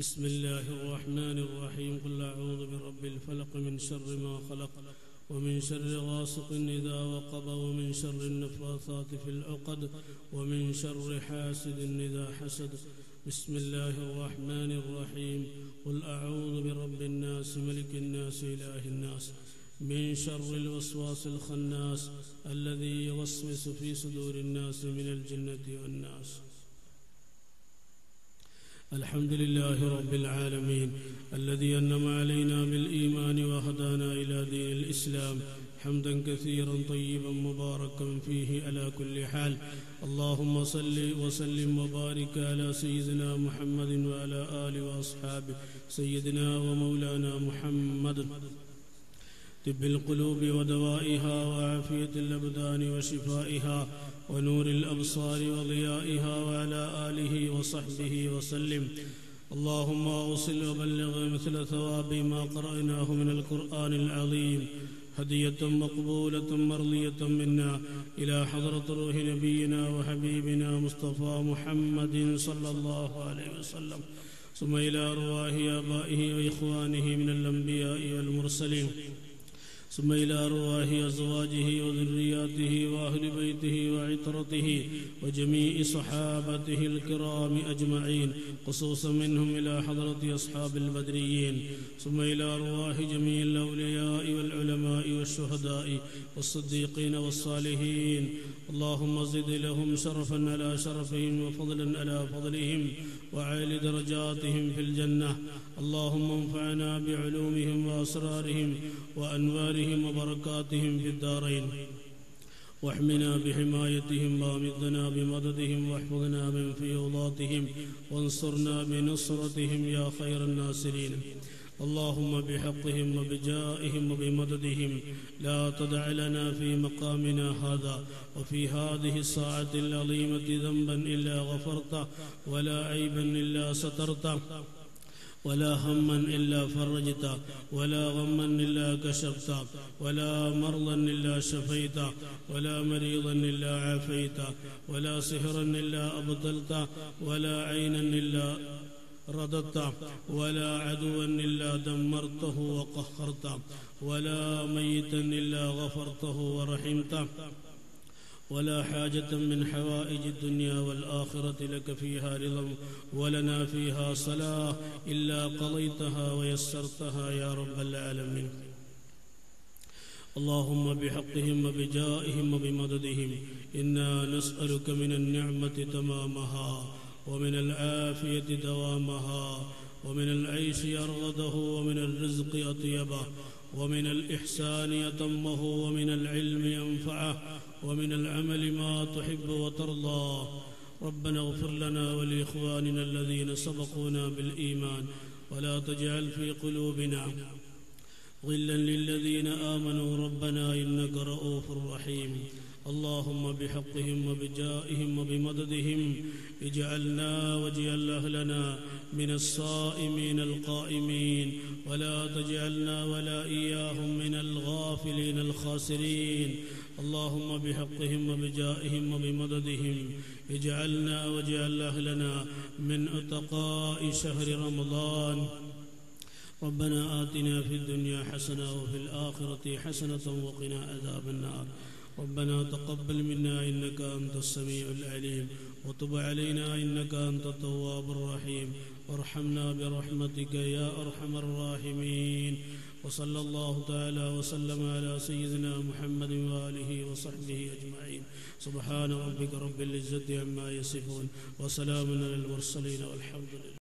بسم الله الرحمن الرحيم. قل أعوذ برب الفلق من شر ما خلق ومن شر غاسق إذا وقب ومن شر النفاثات في العقد ومن شر حاسد إذا حسد. بسم الله الرحمن الرحيم. قل أعوذ برب الناس ملك الناس إله الناس من شر الوسواس الخناس الذي يوسوس في صدور الناس من الجنة والناس. الحمد لله رب العالمين الذي أنم علينا بالإيمان وهدانا إلى دين الإسلام حمدا كثيرا طيبا مباركا فيه على كل حال اللهم صل وسلم وبارك على سيدنا محمد وعلى آله وأصحابه سيدنا ومولانا محمد طب القلوب ودوائها وعافية الأبدان وشفائها ونور الأبصار وضيائها وعلى آله وصحبه وسلم. اللهم أوصل وبلغ مثل ثواب ما قرأناه من القرآن العظيم. هدية مقبولة مرضية منا إلى حضرة روح نبينا وحبيبنا مصطفى محمد صلى الله عليه وسلم. ثم إلى أرواح آبائه وإخوانه من الأنبياء والمرسلين. ثم إلى أرواح أزواجه وذرياته وأهل بيته وعترته وجميع صحابته الكرام أجمعين خصوصا منهم إلى حضرة أصحاب البدريين. ثم إلى أرواح جميع الأولياء والعلماء والشهداء والصديقين والصالحين. اللهم زد لهم شرفا على شرفهم وفضلا على فضلهم وعال درجاتهم في الجنة. اللهم انفعنا بعلومهم وأسرارهم وأنوارهم وبركاتهم في الدارين. واحمنا بحمايتهم وامدنا بمددهم واحفظنا من فيوضاتهم وانصرنا بنصرتهم يا خير الناصرين. اللهم بحقهم وبجائهم وبمددهم لا تدع لنا في مقامنا هذا وفي هذه الساعة العظيمة ذنبا إلا غفرته ولا عيبا إلا سترته. ولا هما إلا فرجت ولا غما إلا كشفت ولا مرضا إلا شفيت ولا مريضا إلا عافيت ولا سحرا إلا أبطلت ولا عينا إلا رددت ولا عدوا إلا دمرته وقهرت ولا ميتا إلا غفرته ورحمته ولا حاجة من حوائج الدنيا والآخرة لك فيها رضا ولنا فيها صلاة إلا قضيتها ويسرتها يا رب العالمين. اللهم بحقهم وبجائهم وبمددهم إنا نسألك من النعمة تمامها ومن العافية دوامها ومن العيش أرغده ومن الرزق أطيبه ومن الإحسان يتمه ومن العلم ينفعه ومن العمل ما تحب وترضى. ربنا اغفر لنا ولإخواننا الذين سبقونا بالإيمان ولا تجعل في قلوبنا غلا للذين آمنوا. ربنا إنك رؤوف رحيم. اللهم بحقهم وبجائهم وبمددهم اجعلنا واجعل أهلنا من الصائمين القائمين ولا تجعلنا ولا إياهم من الغافلين الخاسرين اللهم بحقهم وبجائهم وبمددهم اجعلنا واجعل أهلنا من أتقاء شهر رمضان ربنا آتنا في الدنيا حسنة وفي الآخرة حسنة وقنا عذاب النار ربنا تقبل منا إنك أنت السميع العليم وتب علينا إنك أنت التواب الرحيم وارحمنا برحمتك يا أرحم الراحمين وصلى الله تعالى وسلم على سيدنا محمد وآله وصحبه أجمعين سبحان ربك رب العزة عما يصفون وسلام على المرسلين والحمد لله